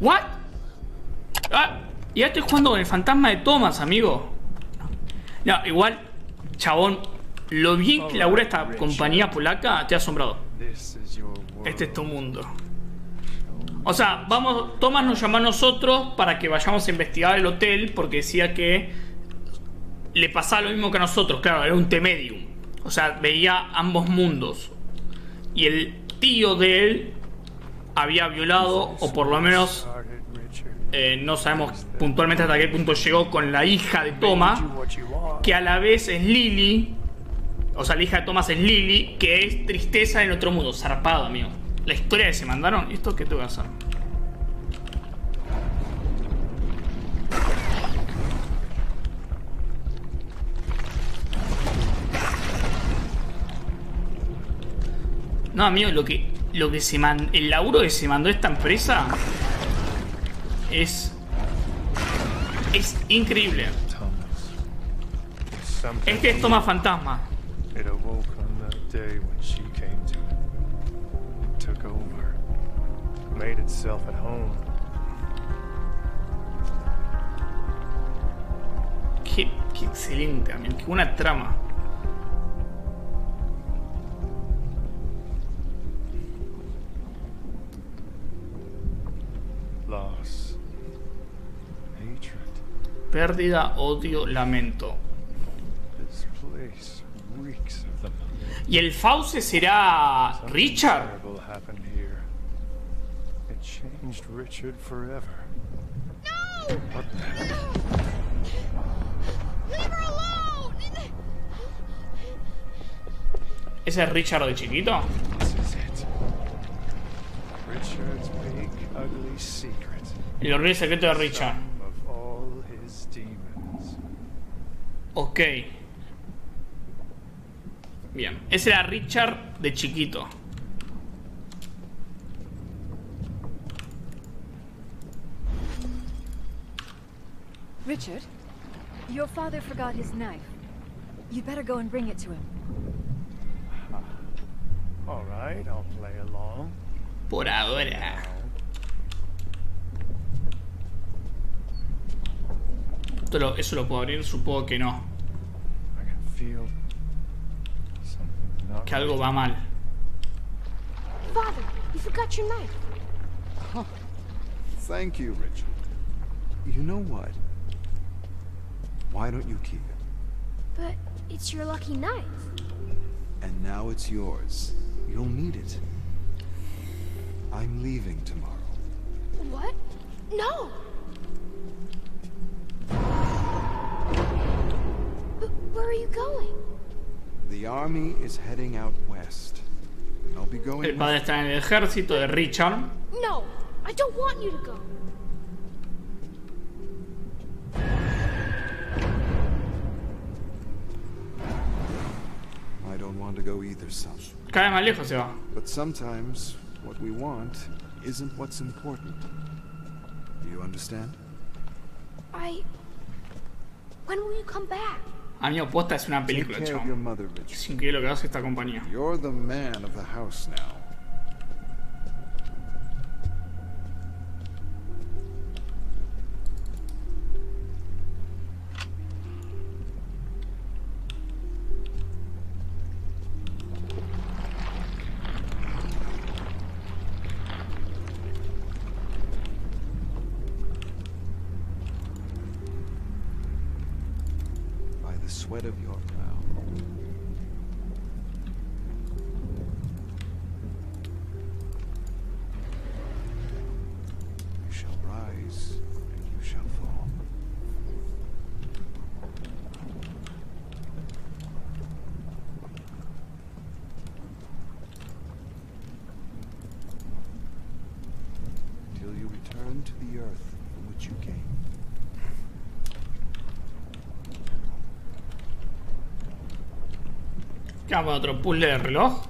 ¿What? Ah, ya estoy jugando con el fantasma de Thomas, amigo. No, igual, chabón, lo bien que labura esta compañía polaca, te ha asombrado. Este es tu mundo. O sea, vamos, Thomas nos llamó a nosotros para que vayamos a investigar el hotel porque decía que le pasaba lo mismo que a nosotros, claro, era un T-Medium. O sea, veía ambos mundos. Y el tío de él había violado, o por lo menos eh, no sabemos puntualmente hasta qué punto llegó con la hija de Thomas, que a la vez es Lily. O sea, la hija de Thomas es Lily, que es tristeza en otro mundo. Zarpado, amigo. La historia que se mandaron. ¿Esto qué tengo que hacer? No, amigo, lo que, lo que se mandó, el laburo que se mandó esta empresa es, es increíble. Este es Toma Fantasma. Qué, qué excelente, amigo. Qué buena trama. Pérdida, odio, lamento. ¿Y el Fauce será Richard? ¿Ese es Richard de chiquito? El horrible secreto de Richard. Some of all his demons. Ok. Bien. Ese era Richard de chiquito. Richard, your father forgot his knife. You'd better go and bring it to him. All right, I'll play along. Por ahora. Esto lo- ¿Eso lo puedo abrir? Supongo que no. I can feel something Que algo va mal. Father, you forgot your knife. Thank you, Richard. You know what? Why don't you keep it? But it's your lucky knife. And now it's yours. You'll need it. I'm leaving tomorrow. What? No! Where are you going? The army is heading out west. And I'll be going El going padre está en el ejército de Richard. No, I don't want you to go. I don't want to go either, son. Cada vez más lejos se va. But sometimes what we want isn't what's important. Do you understand? I. When will you come back? Amigo, posta es una película, Richard. Es increíble lo que hace esta compañía. You're the man of the house now. ¿Qué vamos otro puzzle de reloj?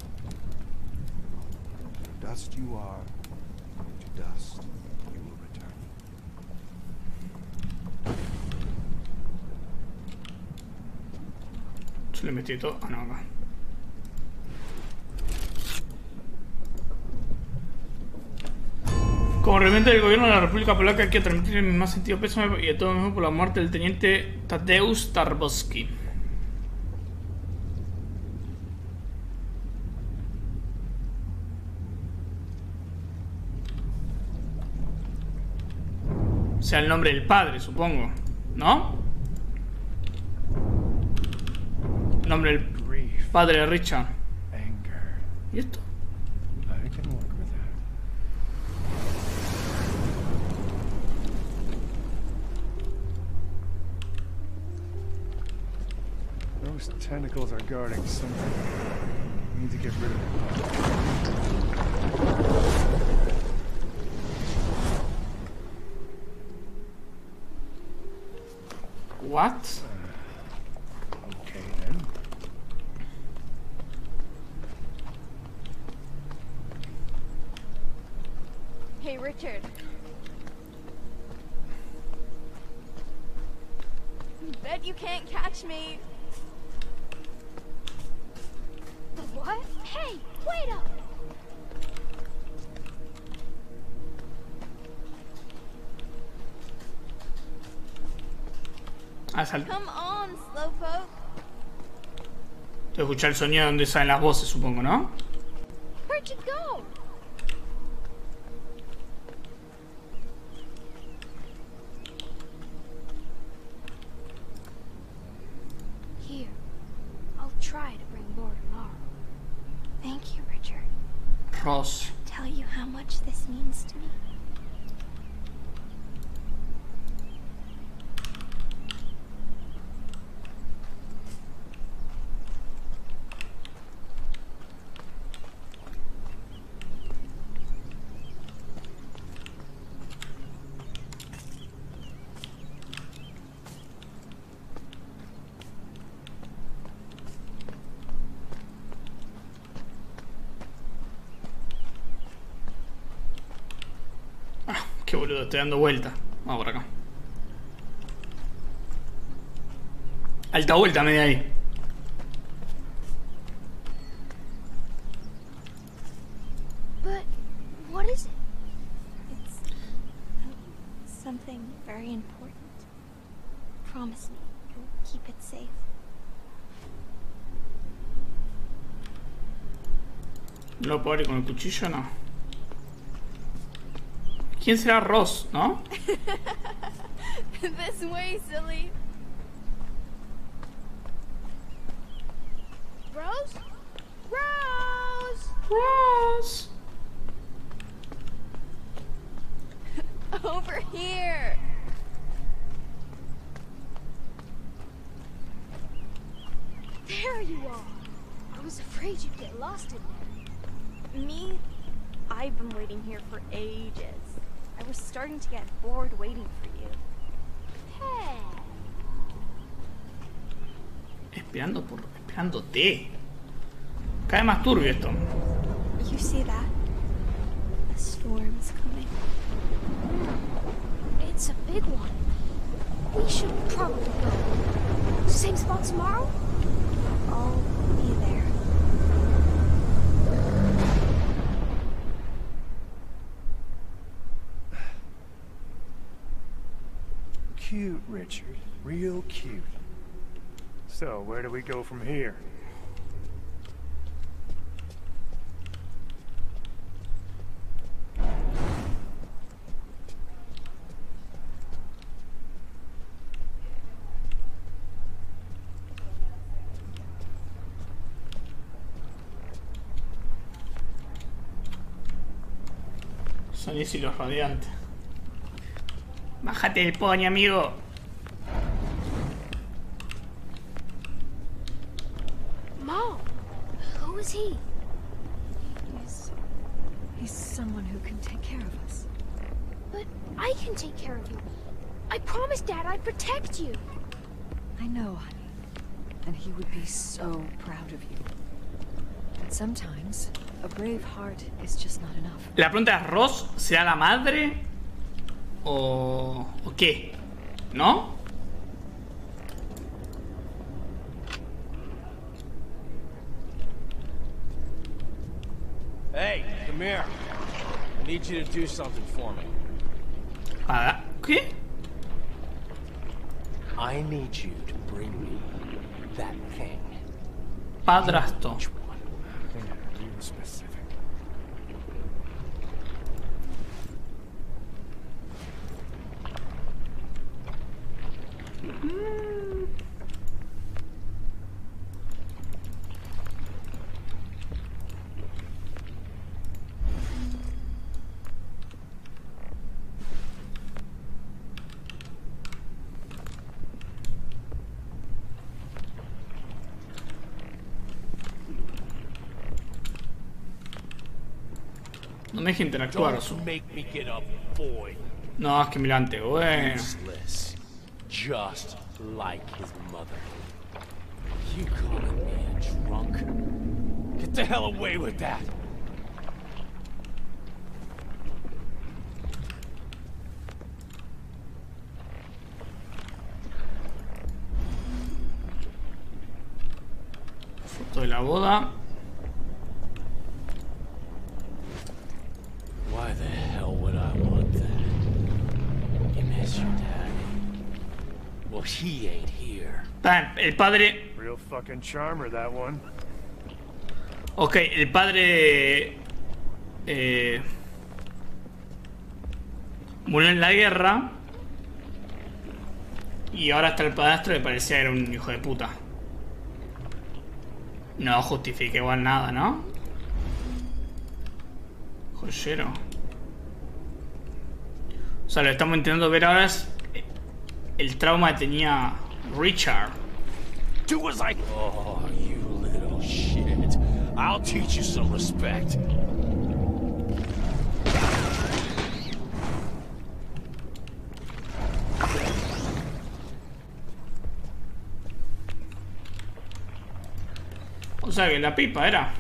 Se lo metí todo. Ah, no, acá. Como representante del gobierno de la República Polaca, quiero transmitir mi más sentido pésame y de todo mismo por la muerte del teniente Tadeusz Tarbowski. Sea, el nombre del padre, supongo. ¿No? Nombre del padre de Richard. ¿Y esto? Those tentacles are guarding something. We need to get rid of them. What? Okay then. Hey, Richard. Bet you can't catch me. What? Hey, wait up! Ah, sal- escuchar el sonido donde salen las voces, supongo, ¿no? Where'd you go? Here. I'll try to bring more tomorrow. Thank you, Richard. Ross. Tell you how much this means to me. Ah, qué boludo, estoy dando vuelta. Vamos por acá. Alta vuelta media ahí. But what is it? It's something very important. Promise me you'll keep it safe. ¿No puedo abrir con el cuchillo no? ¿Quién será Ross, no? this way, silly. Rose? Rose! Ross. Over here! There you are! I was afraid you'd get lost in there. Me, I've been waiting here for ages. I was starting to get bored waiting for you. Hey! Esperando por. esperándote. Cae más turbio esto. You see that? The storm's coming. It's a big one. We should probably go. Same spot tomorrow? I'll be there. Cute, Richard. Real cute. So, where do we go from here? Sonís y los radiantes. Bájate el pony, amigo. Mom! Who is he? He's. He's someone who can take care of us. But I can take care of you. I promised Dad I'd protect you. I know, honey. And he would be so proud of you. But sometimes, a brave heart is just not enough. La pregunta es: ¿Ross será la madre? ¿O. o qué? ¿No? Hey, come here. I need you to do something for me. Ah, ¿Qué? I need you to bring me that thing. Padrastro. Interactuar. No, es que me levante. Bueno. Just like his mother. You calling me a drunk? Get the hell away with that! Foto de la boda. Why the hell would I want that? You miss your daddy? Well, he ain't here. El padre. Real fucking charmer, that one. Ok, el padre. Eh, murió en la guerra. Y ahora está el padrastro que parecía que era un hijo de puta. No justifica igual nada, ¿no? Joyero. O sea, lo estamos intentando ver ahora es el trauma que tenía Richard. Do as I. Oh, you little shit. I'll teach you some respect. O sea que la pipa era.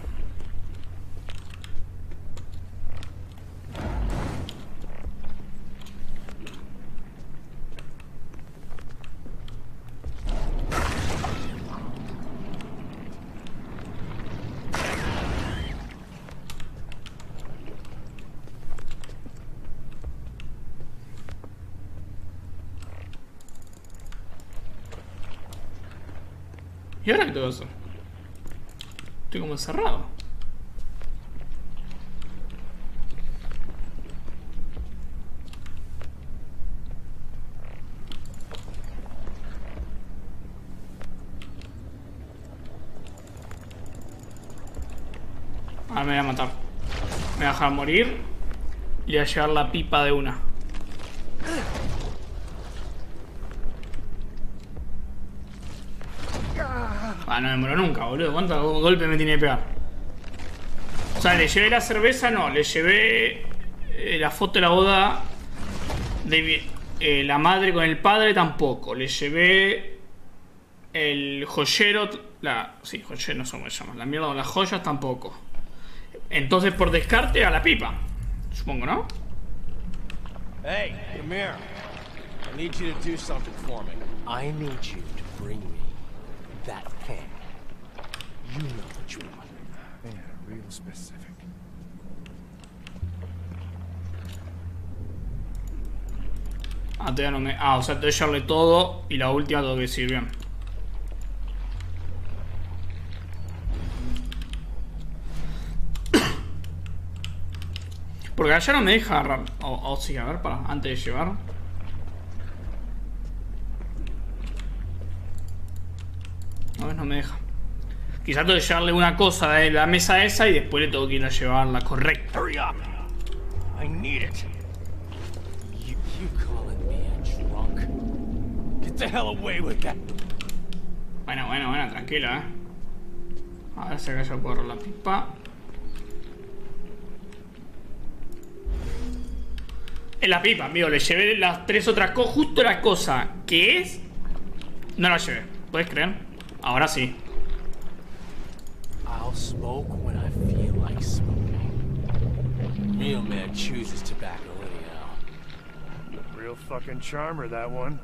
¿Y ahora qué tengo que hacer? Estoy como encerrado. Ahora me voy a matar. Me voy a dejar morir. Y a llevar la pipa de una. Ah, no me muero nunca, boludo. ¿Cuántos golpes me tiene que pegar? O sea, le llevé la cerveza, no. Le llevé eh, la foto de la boda de mi- eh, la madre con el padre, tampoco. Le llevé el joyero. La, sí, joyero, no sé cómo se llama. La mierda con las joyas, tampoco. Entonces, por descarte, a la pipa. Supongo, ¿no? Hey, come here. I need you to do something for me. I need you to bring me that. You know which one. Yeah, real specific. Ah, todavía no me. Ah, o sea, tengo que llevarle todo y la última tengo que decir bien. Porque allá no me deja agarrar. O, o sí, a ver, para, antes de llevar. A ver, no me deja. Quizás tengo que llevarle una cosa de la mesa esa y después le tengo que ir a llevar la correcta. Bueno, bueno, bueno, tranquilo, eh. A ver si acá yo puedo agarrar la pipa. Es la pipa, amigo. Le llevé las tres otras cosas. Justo la cosa que es. No la llevé. ¿Puedes creer? Ahora sí. Real man chooses tobacco anyhow. Real fucking charmer, that one.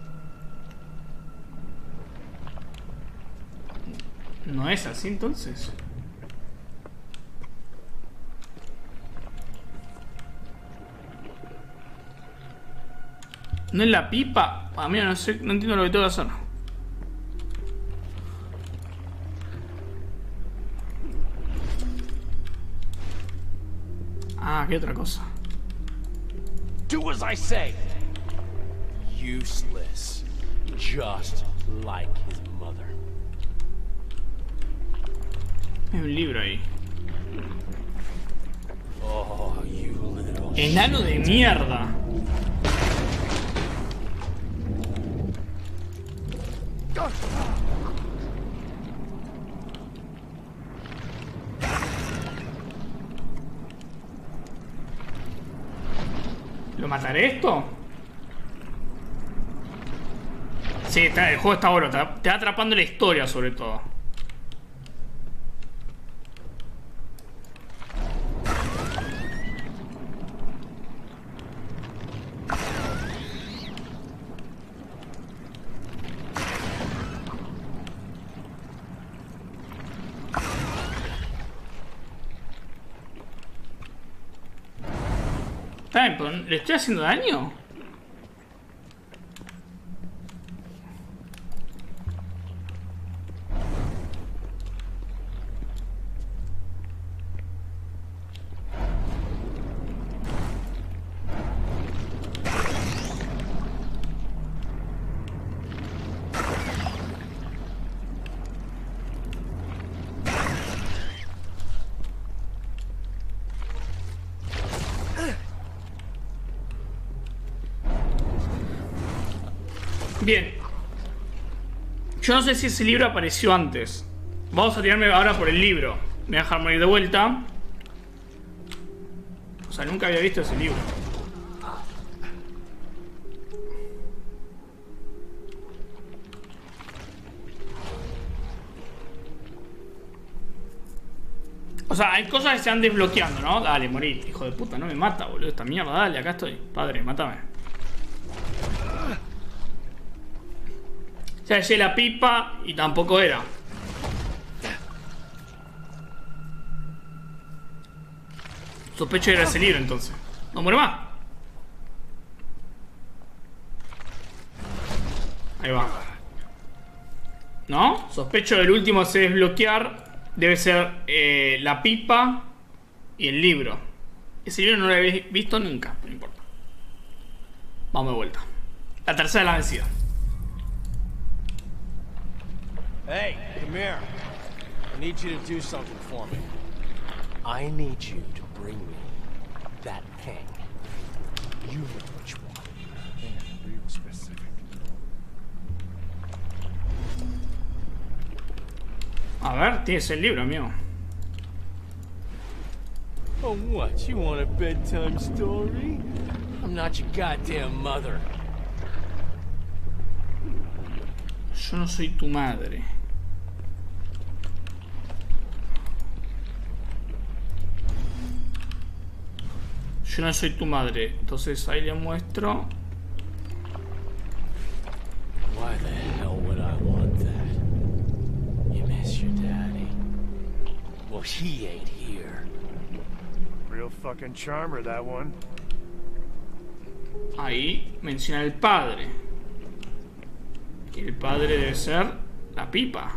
No es así entonces. No es la pipa. Ah, a mí no sé, no entiendo lo que tengo que hacer. Ah, qué otra cosa. Do as I say. Useless. Just like his mother. Hay un libro ahí. Oh, you little Enano de mierda. ¿Lo mataré esto? Sí, está- el juego está bueno. Te va atrapando la historia sobre todo. Está bien, pero ¿le estoy haciendo daño? Bien. Yo no sé si ese libro apareció antes. Vamos a tirarme ahora por el libro. Me voy a dejar morir de vuelta. O sea, nunca había visto ese libro. O sea, hay cosas que se van desbloqueando, ¿no? Dale, morir. Hijo de puta, no me mata, boludo. Esta mierda, dale, acá estoy. Padre, mátame. Ya eché la pipa y tampoco era. Sospecho que era ese libro entonces. No muere más. Ahí va. ¿No? Sospecho del último a desbloquear debe ser eh, la pipa y el libro. Ese libro no lo había visto nunca, no importa. Vamos de vuelta. La tercera es la vencida. Hey, come here. I need you to do something for me. I need you to bring me that thing. You know which one. Man, real specific. A ver, tienes el libro, amigo. Oh, what? You want a bedtime story? I'm not your goddamn mother. Yo no soy tu madre. Yo no soy tu madre. Entonces ahí le muestro. Why the hell would I want that? You miss your daddy. Well, he ain't here. Real fucking charmer, that one. Ahí menciona el padre. Y el padre debe ser la pipa.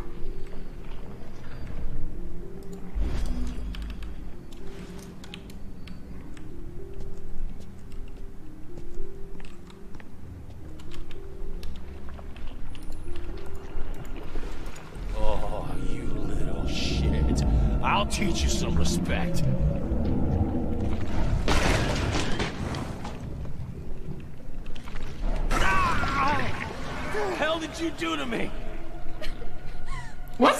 Oh. I'll teach you some respect. The hell did you do to me? What?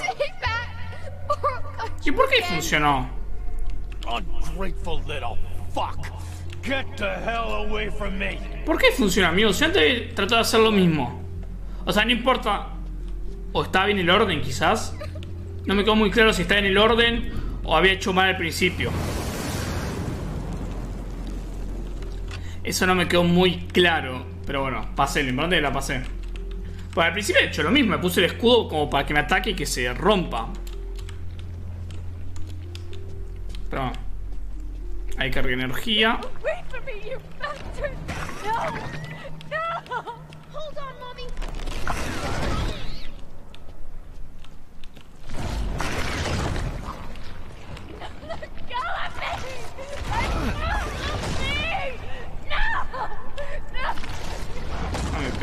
¿Y por qué funcionó? Ungrateful little fuck. Get the hell away from me. ¿Por qué funciona, amigo? Si antes trató de hacer lo mismo. O sea, no importa. O está bien el orden, quizás. No me quedó muy claro si está en el orden o había hecho mal al principio. Eso no me quedó muy claro. Pero bueno, pasé, lo importante es que la pasé. Pues al principio he hecho lo mismo, me puse el escudo como para que me ataque y que se rompa. Pero bueno. Hay carga de energía. Wait for me, you bastard! No! No!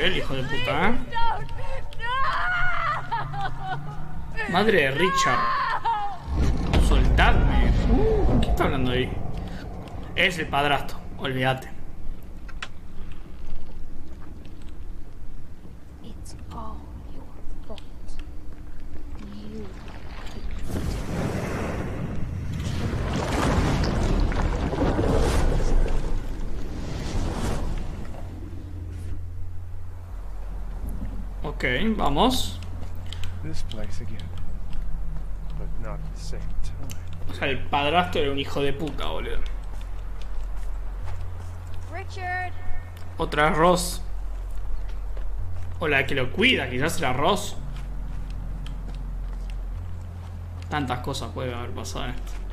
Nivel, hijo de puta, ¿eh? Madre de Richard. Soltadme. Uh, ¿Qué está hablando ahí? Es el padrastro, olvídate. It's all your fault. You. Ok, vamos. This place again. But not at the same time. O sea, el padrastro era un hijo de puta, boludo. Richard! Otra vez Ross. O la que lo cuida, quizás era Ross. Tantas cosas puede haber pasado en esto.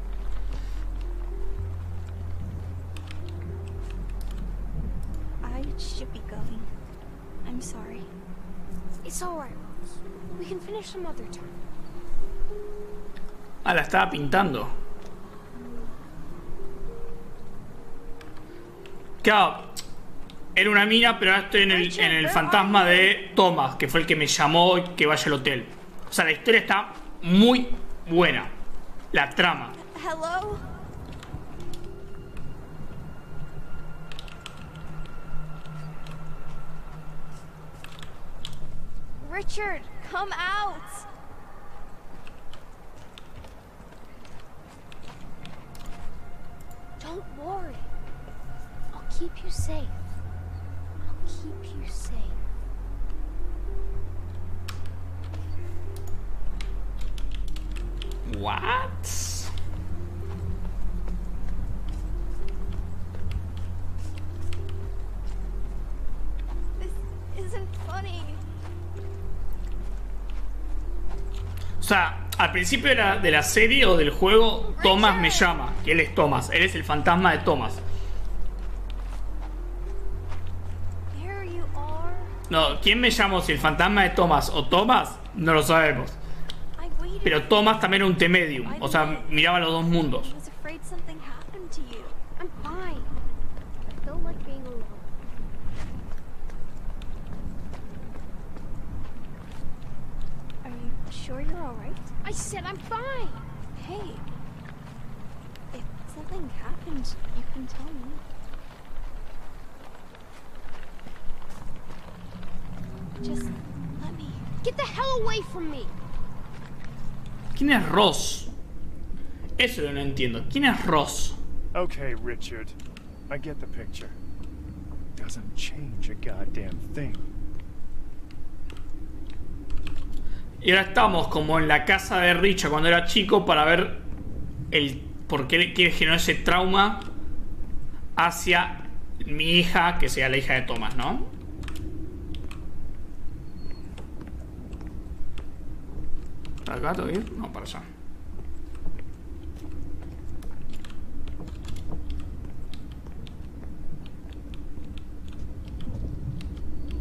Ah, la estaba pintando. Claro, era una mina, pero ahora estoy en el, en el fantasma de Thomas, que fue el que me llamó y que vaya al hotel. O sea, la historia está muy buena. La trama. Hello? Richard, come out! Don't worry. I'll keep you safe. I'll keep you safe. What? This isn't funny. Sea, al principio de la, de la serie o del juego, Thomas me llama. Que él es Thomas. Él es el fantasma de Thomas. No, ¿quién me llamó? Si el fantasma de Thomas o Thomas, no lo sabemos. Pero Thomas también era un T-Medium. O sea, miraba los dos mundos. Sure you're alright? I said I'm fine. Hey. If something happened, you can tell me. Just let me. Get the hell away from me. ¿Quién es Ross? Eso yo no entiendo. ¿Quién es Ross? Okay, Richard. I get the picture. Doesn't change a goddamn thing. Y ahora estamos como en la casa de Richard cuando era chico para ver el por qué quiere generar ese trauma hacia mi hija, que sea la hija de Thomas, ¿no? ¿Para acá que ir? No, para allá.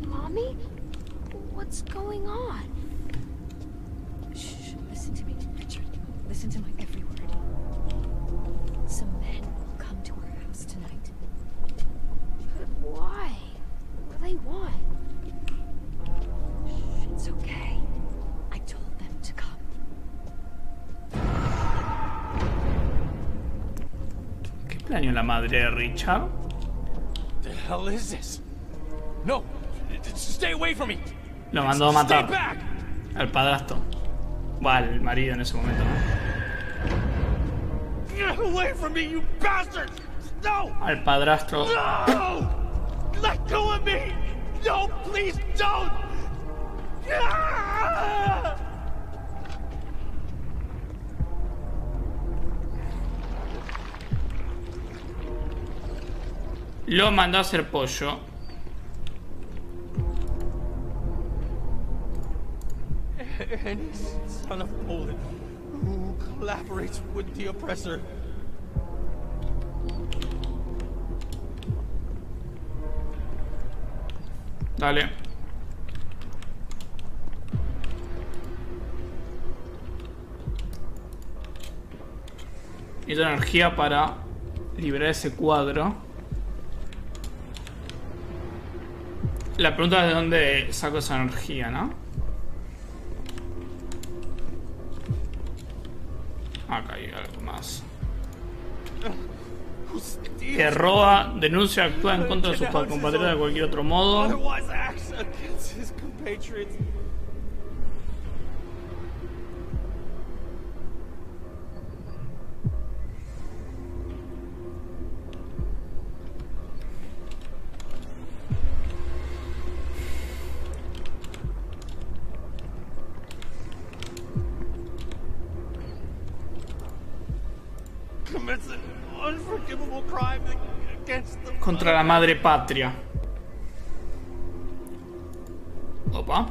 Mommy? What's going on? ¿Qué planeó la madre de Richard? The hell is this? No! Stay away from me! Lo mandó a Stay matar back! al padrastro. Va, al marido en ese momento, ¿no? Get away from me, you bastard! No! Al padrastro. No! Let go of me! No, please don't! Ah! Lo mandó a hacer pollo. And son of Poland, who collaborates with the oppressor. Dale. Necesito energía para liberar ese cuadro. La pregunta es de dónde saco esa energía, ¿no? Acá hay algo más. Que roba, denuncia, actúa en contra de sus compatriotas de cualquier otro modo. Contra la madre patria. Opa.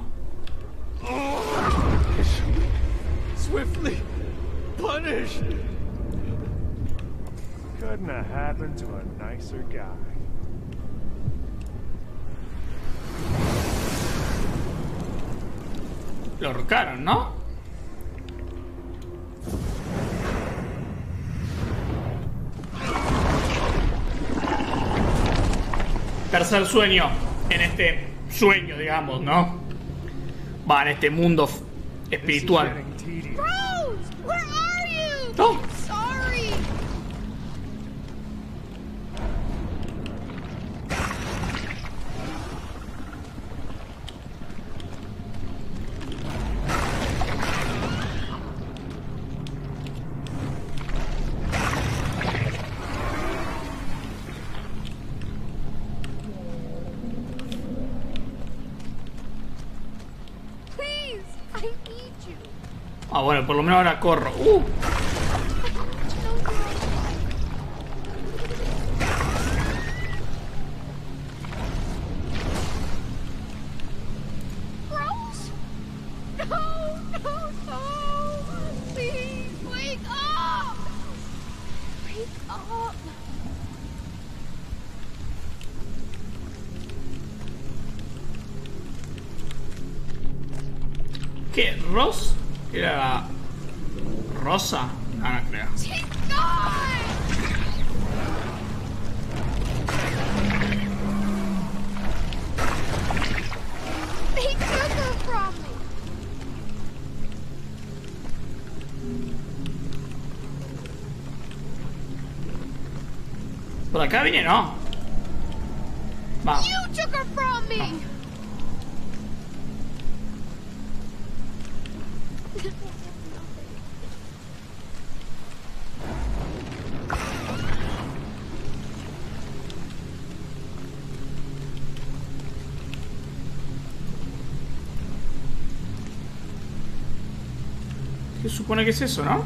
swiftly punished. Couldn't have happened to a nicer guy. Lo ahorcaron, ¿no? Tercer sueño. En este sueño, digamos, ¿no? Va, en este mundo espiritual. Rose? No. Por lo menos ahora corro. Uh. ¿Qué? ¿Ross? ¿Era Rosa? Ah, no creo. Por acá viene, no. Va. You took her from me. Supone que es eso, no?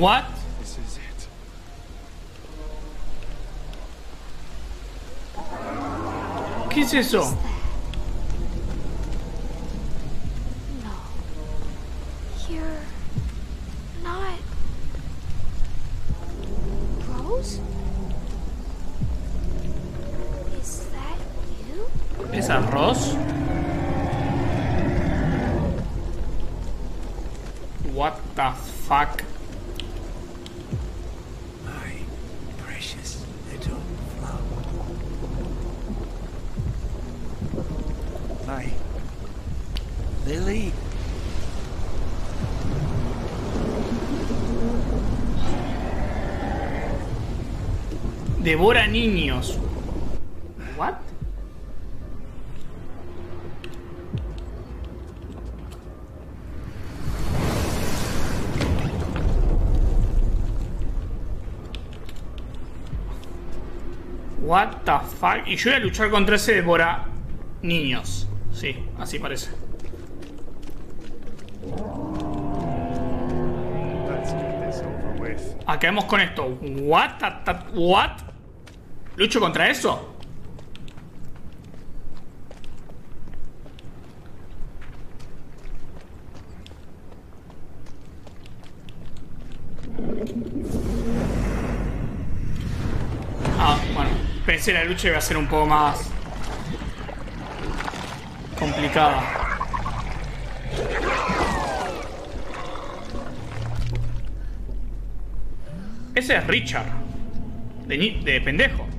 What? This is it. ¿Qué es eso? Devora niños. What? What the fuck? Y yo voy a luchar contra ese devora niños. Sí, así parece. Acabemos con esto. What? What? ¿Lucho contra eso? Ah, bueno. Pensé la lucha iba a ser un poco más complicada. Ese es Richard. De, de pendejo.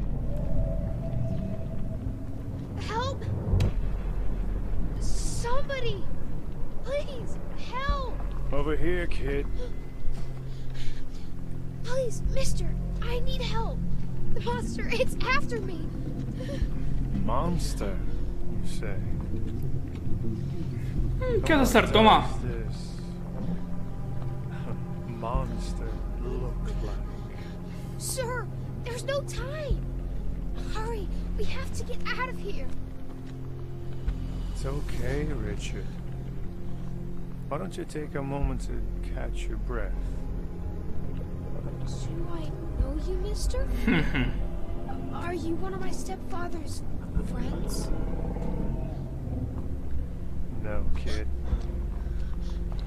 Kid. Please, mister, I need help. The monster, it's after me. Monster, you say? Eh, ¿Qué vas a hacer, Toma? What does this monster look like? Sir, there's no time. Hurry, we have to get out of here. It's okay, Richard. Why don't you take a moment to catch your breath? Do I know you, mister? Are you one of my stepfather's friends? No, kid.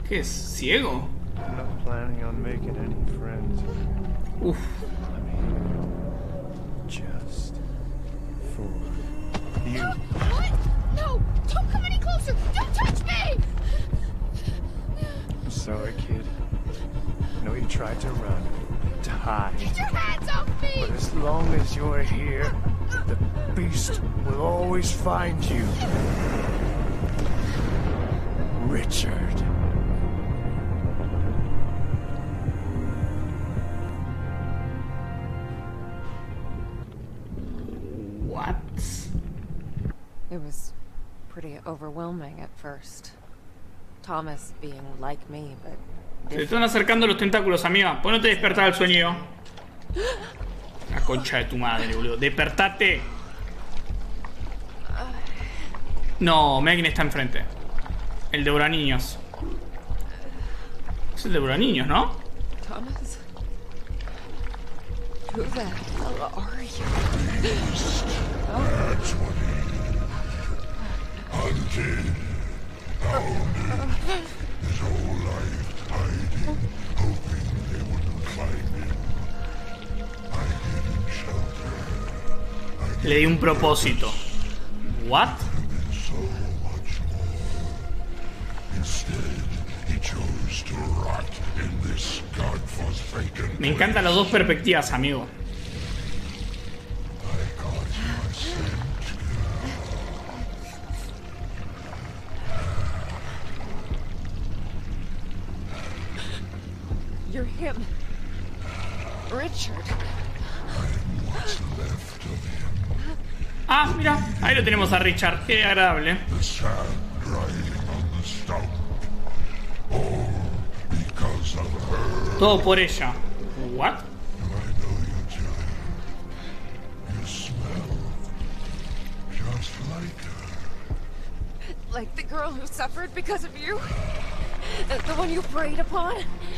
¿Qué es? ¿Ciego? I'm not planning on making any friends. Uf. I'm here just for you. Tried to run, to hide. Get your hands off me! But as long as you're here, the beast will always find you. Richard. What? It was pretty overwhelming at first. Thomas being like me, but Se te están acercando los tentáculos, amiga. ¿Por qué no te despertás del sueño? La concha de tu madre, boludo. ¡Despertate! No, quién está enfrente. El de niños. Es el de niños, ¿no? Thomas? Who the hell are you? Le di un propósito. ¿What? Me encantan las dos perspectivas, amigo. You're him. Richard. Ah, mira, ahí lo tenemos a Richard. Qué agradable. Todo por ella. What?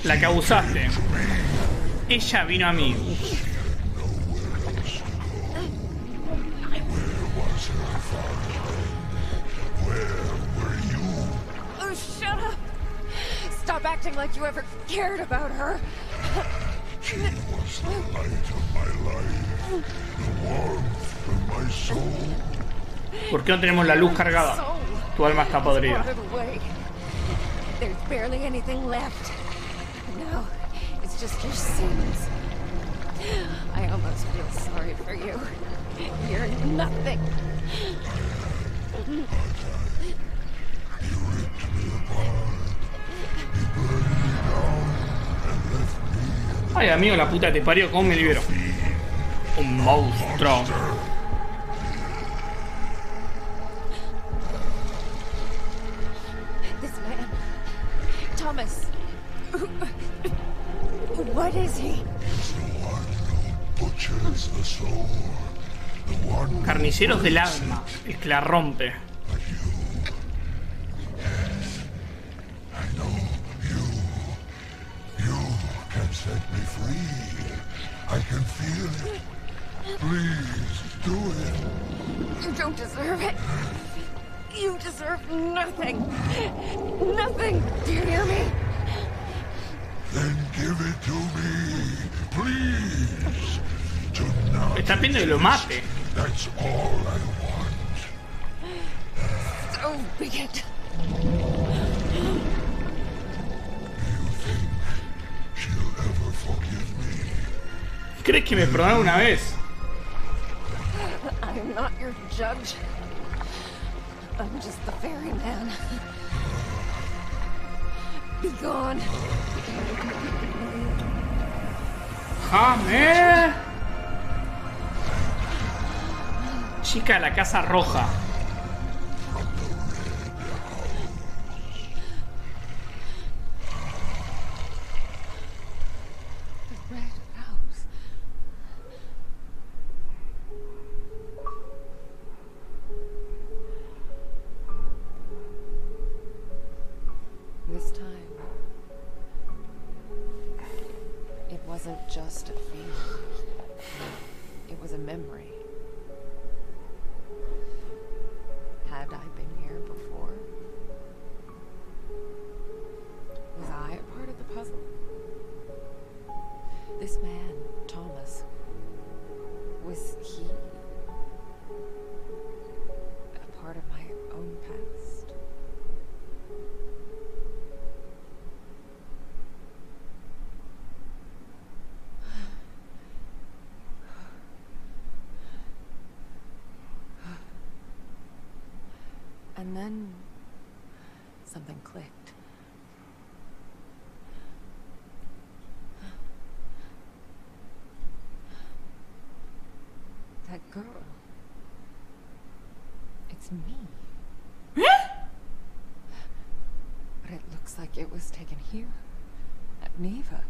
La que abusaste. Ella vino a mí. Uf. Acting like you ever cared about her. ¿Por qué no tenemos la luz cargada? Soul Tu alma está podrida. There's barely anything left. Now, it's just your sins. I almost feel sorry for you. You're nothing. Ay, amigo, la puta te parió. ¿Cómo me libero? Un monstruo. Thomas. What is he? Carniceros del alma. El que la rompe. Nothing. Nothing. Do you hear me? Then give it to me. Please. Tonight. Está pidiendo que lo mate. That's all I want. So be it. She'll ever forgive me. ¿Crees que me perdona una vez? I'm not your judge. I'm just the ferryman. Be gone. ¡Jame! Chica de la Casa Roja. And then something clicked. That girl. It's me. but it looks like it was taken here. At Neva.